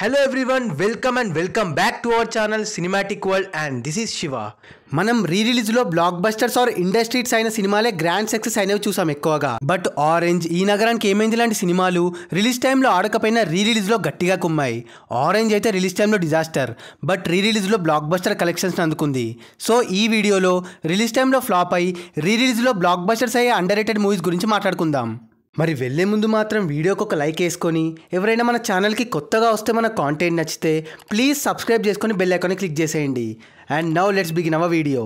Hello everyone welcome and welcome back to our channel cinematic world and this is Shiva మనం రీ రిలీజ్లో blockbusters are industries అయిన సినిమాలే grand success అయినవి చూసాం ఎక్కువగా. బట్ ఆరెంజ్ ఈ నగరానికి ఏమైంది లాంటి సినిమాలు రిలీజ్ టైంలో ఆడకపోయినా రీ రిలీజ్లో గట్టిగా కుమ్మాయి. ఆరెంజ్ అయితే రిలీజ్ టైంలో డిజాస్టర్ బట్ రీ రిలీజ్లో బ్లాక్ బస్టర్ కలెక్షన్స్ అందుకుంది. సో ఈ వీడియోలో రిలీజ్ టైంలో ఫ్లాప్ అయి రీ రిలీజ్లో బ్లాక్ బస్టర్స్ అయ్యే అండర్ రేటెడ్ మూవీస్ గురించి మాట్లాడుకుందాం. మరి వెళ్ళే ముందు మాత్రం వీడియోకి ఒక లైక్ వేసుకొని ఎవరైనా మన ఛానల్కి కొత్తగా వస్తే మన కాంటెంట్ నచ్చితే ప్లీజ్ సబ్స్క్రైబ్ చేసుకొని బెల్ ఐకాన్ని క్లిక్ చేసేయండి. And now let's begin our video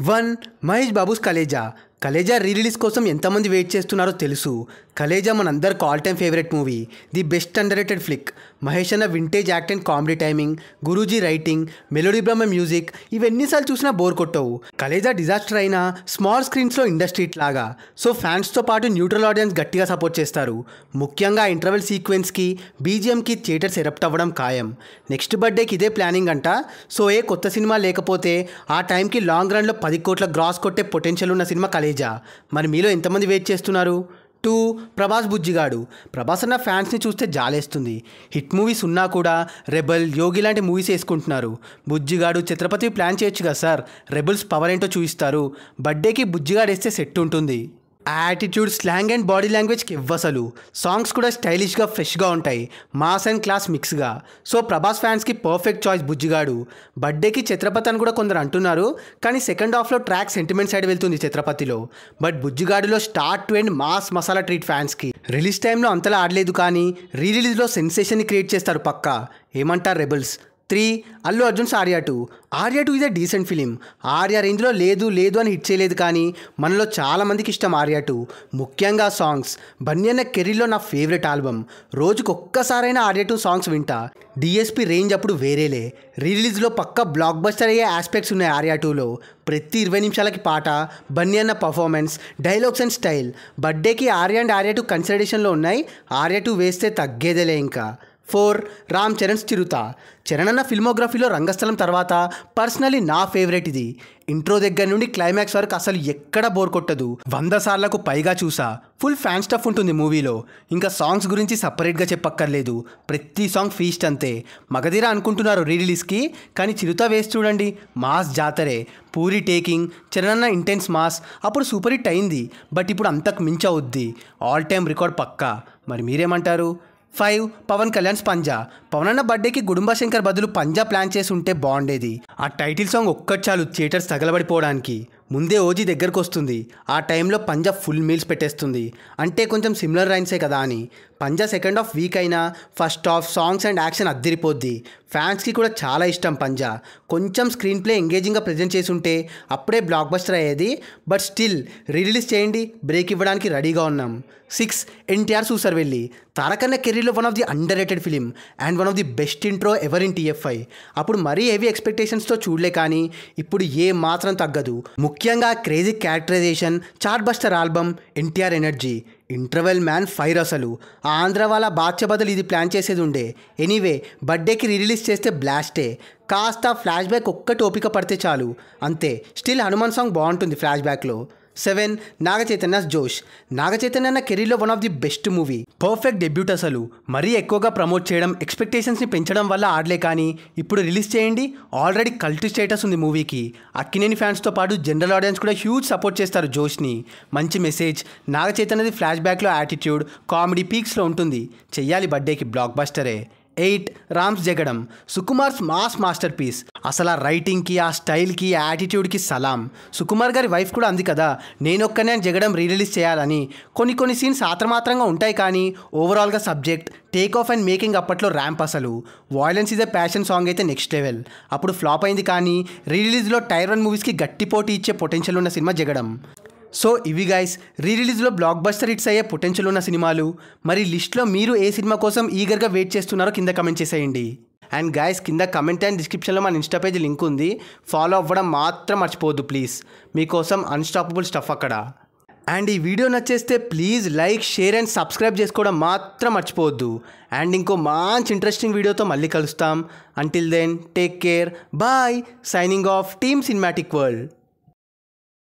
one Mahesh Babu's Khaleja Khaleja re release కోసం ఎంతమంది వెయిట్ చేస్తున్నారో తెలుసు. కలేజా మనందరికి all time favourite movie the best underrated flick Mahesh అన్న vintage act and comedy timing Guruji writing melody Brahma music ఇవన్నీసార్లు చూసినా bore కొట్టవు. Khaleja disaster అయినా small స్క్రీన్స్లో ఇండస్ట్రీ లాగా సో ఫ్యాన్స్తో పాటు న్యూట్రల్ ఆడియన్స్ గట్టిగా సపోర్ట్ చేస్తారు. ముఖ్యంగా ఇంటర్వెల్ సీక్వెన్స్కి బీజిఎంకి థియేటర్స్ ఎరప్ట్ అవ్వడం ఖాయం. నెక్స్ట్ బర్త్డేకి ఇదే ప్లానింగ్ అంట. సో ఏ కొత్త సినిమా లేకపోతే ఆ టైంకి లాంగ్ రన్లో పది కోట్ల గ్రాస్ కొట్టే పొటెన్షియల్ ఉన్న సినిమా కలేజా మరి మీలో ఎంతమంది వెయిట్ చేస్తున్నారు? టూ ప్రభాస్ బుజ్జిగాడు. ప్రభాస్ అన్న ఫ్యాన్స్ని చూస్తే జాలేస్తుంది. హిట్ మూవీస్ ఉన్నా కూడా రెబల్ యోగి లాంటి మూవీస్ వేసుకుంటున్నారు. బుజ్జిగాడు ఛత్రపతి ప్లాన్ చేయొచ్చు కదా సార్. రెబల్స్ పవర్ ఏంటో చూపిస్తారు. బర్త్డేకి బుజ్జిగాడు వేస్తే సెట్ ఉంటుంది. యాటిట్యూడ్ స్లాంగ్ అండ్ బాడీ లాంగ్వేజ్కి ఇవ్వసలు. సాంగ్స్ కూడా స్టైలిష్గా ఫ్రెష్గా ఉంటాయి. మాస్ అండ్ క్లాస్ మిక్స్గా సో ప్రభాస్ ఫ్యాన్స్కి పర్ఫెక్ట్ చాయిస్ బుజ్జిగాడు. బర్త్డేకి ఛత్రపతి అని కూడా కొందరు అంటున్నారు. కానీ సెకండ్ హాఫ్లో ట్రాక్ సెంటిమెంట్ సైడ్ వెళ్తుంది ఛత్రపతిలో. But బుజ్జిగాడులో start to end mass masala treat ఫ్యాన్స్కి రిలీజ్ టైంలో అంతలా ఆడలేదు కానీ రీరిలీజ్లో సెన్సేషన్ సెన్సేషన్ని క్రియేట్ చేస్తారు పక్కా. ఏమంటారు rebels three Allu Arjun's Arya two Arya two ఇదే డీసెంట్ ఫిలిం ఆర్యా రేంజ్లో లేదు లేదు అని హిట్ చేయలేదు కానీ మనలో చాలామందికి ఇష్టం ఆర్యా టూ ముఖ్యంగా సాంగ్స్ బన్నీ అన్న కెరీర్లో నా ఫేవరెట్ ఆల్బమ్ రోజుకు ఒక్కసారైనా ఆర్యా టూ సాంగ్స్ వింటా. డిఎస్పి రేంజ్ అప్పుడు వేరేలే. రిలీజ్లో పక్క బ్లాక్ బస్టర్ అయ్యే ఆస్పెక్ట్స్ ఉన్నాయి ఆర్యా టూలో ప్రతి ఇరవై నిమిషాలకి పాట బన్నీ అన్న పర్ఫార్మెన్స్ డైలాగ్స్ అండ్ స్టైల్ బర్త్డేకి ఆర్యా అండ్ ఆర్యా టూ కన్సిడరేషన్లో ఉన్నాయి. ఆర్యా టూ వేస్తే తగ్గేదేలే ఇంకా. ఫోర్ రామ్ చరణ్స్ చిరుత. చరణ్ అన్న ఫిల్మోగ్రఫీలో రంగస్థలం తర్వాత పర్సనలీ నా ఫేవరెట్ ఇది. ఇంట్రో దగ్గర నుండి క్లైమాక్స్ వరకు అసలు ఎక్కడ బోర్ కొట్టదు. వంద సార్లకు పైగా చూసా. ఫుల్ ఫ్యాన్ స్టఫ్ ఉంటుంది మూవీలో. ఇంకా సాంగ్స్ గురించి సపరేట్గా చెప్పక్కర్లేదు. ప్రతి సాంగ్ ఫీస్ట్ అంతే. మగధీర అనుకుంటున్నారు రీ రిలీజ్కి కానీ చిరుత వేసి చూడండి. మాస్ జాతరే. పూరి టేకింగ్ చిరణన్న ఇంటెన్స్ మాస్. అప్పుడు సూపర్ హిట్ అయింది. బట్ ఇప్పుడు అంతకు మించి అవుద్ది ఆల్ టైమ్ రికార్డ్ పక్కా. మరి మీరేమంటారు? ఫైవ్ పవన్ కళ్యాణ్ పంజా పవన్ అన్న బర్త్డేకి గుడుంబ శంకర్ బదులు పంజా ప్లాన్ చేసి ఉంటే బాగుండేది. ఆ టైటిల్ సాంగ్ ఒక్కటి చాలు థియేటర్స్ తగలబడిపోవడానికి. ముందే ఓజీ దగ్గరకు వస్తుంది. ఆ టైంలో పంజా ఫుల్ మీల్స్ పెట్టేస్తుంది. అంటే కొంచెం సిమిలర్ రైన్సే కదా అని. పంజా సెకండ్ హాఫ్ వీక్ అయినా first half songs and action అద్దరిపోద్ది. ఫ్యాన్స్కి కూడా చాలా ఇష్టం పంజా. కొంచెం స్క్రీన్ ప్లే ఎంగేజింగ్గా ప్రజెంట్ చేసి ఉంటే అప్పుడే బ్లాక్ బస్టర్ అయ్యేది. బట్ స్టిల్ రిలీజ్ చేయండి బ్రేక్ ఇవ్వడానికి రెడీగా ఉన్నాం. Six NTR Oosaravelli. తారకన్న కెరీర్లో one of the underrated film and one of the best intro ever in TFI అప్పుడు మరీ హెవీ ఎక్స్పెక్టేషన్స్తో చూడలే కానీ ఇప్పుడు ఏ మాత్రం తగ్గదు. ముఖ్యంగా crazy characterisation chartbuster album NTR energy interval man fire అసలు. ఆ ఆంధ్ర వాళ్ళ బాధ్య బదులు ఇది ప్లాన్ చేసేది ఉండే. ఎనీవే బర్త్డేకి రిలీజ్ చేస్తే బ్లాస్టే. కాస్త ఫ్లాష్ బ్యాక్ ఒక్కటి ఓపిక పడితే చాలు. అంతే స్టిల్ హనుమాన్ సాంగ్ బాగుంటుంది ఫ్లాష్ బ్యాక్లో సెవెన్ నాగచైతన్యస్ జోష్. నాగచైతన్య అన్న కెరీర్లో one of the best movie perfect debut అసలు. మరీ ఎక్కువగా ప్రమోట్ చేయడం ఎక్స్పెక్టేషన్స్ని పెంచడం వల్ల ఆడలే కానీ ఇప్పుడు రిలీజ్ చేయండి. ఆల్రెడీ కల్ట్ స్టేటస్ ఉంది మూవీకి. అక్కినేని ఫ్యాన్స్తో పాటు జనరల్ ఆడియన్స్ కూడా హ్యూజ్ సపోర్ట్ చేస్తారు జోష్ని. మంచి మెసేజ్ నాగచైతన్యది ఫ్లాష్ బ్యాక్లో యాటిట్యూడ్ కామెడీ పీక్స్లో ఉంటుంది. చెయ్యాలి బర్త్డేకి black బస్టరే eight Ram's Jagadam Sukumar's mass masterpiece అసలు ఆ రైటింగ్కి ఆ స్టైల్కి ఆ యాటిట్యూడ్కి సలాం. సుకుమార్ గారి వైఫ్ కూడా అంది కదా నేనొక్కనే జగడం రీ రిలీజ్ చేయాలని. కొన్ని కొన్ని సీన్స్ ఆత్రమాత్రంగా ఉంటాయి కానీ ఓవరాల్గా subject take off and making అప్పట్లో ర్యాంప్ అసలు. Violence is a passion song అయితే నెక్స్ట్ లెవెల్ అప్పుడు ఫ్లాప్ అయింది కానీ రీరిలీజ్లో టైర్ వన్ మూవీస్కి గట్టి పోటీ ఇచ్చే పొటెన్షియల్ ఉన్న సినిమా జగడం. సో ఇవి గైస్ రీ రిలీజ్లో బ్లాక్ బస్టర్ హిట్స్ అయ్యే పొటెన్షియల్ ఉన్న సినిమాలు. మరి లిస్ట్లో మీరు ఏ సినిమా కోసం ఈగర్గా వెయిట్ చేస్తున్నారో కింద కమెంట్ చేసేయండి. అండ్ గైస్ కింద కమెంట్ అండ్ డిస్క్రిప్షన్లో మన ఇన్స్టా పేజ్ లింక్ ఉంది. ఫాలో అవ్వడం మాత్రం మర్చిపోవద్దు ప్లీజ్ మీకోసం అన్స్టాపబుల్ స్టఫ్ అక్కడ. అండ్ ఈ video నచ్చేస్తే please like share and subscribe చేసుకోవడం మాత్రం మర్చిపోవద్దు. అండ్ ఇంకో మంచి ఇంట్రెస్టింగ్ వీడియోతో మళ్ళీ కలుస్తాం. Until then take care bye signing off Team Cinematic World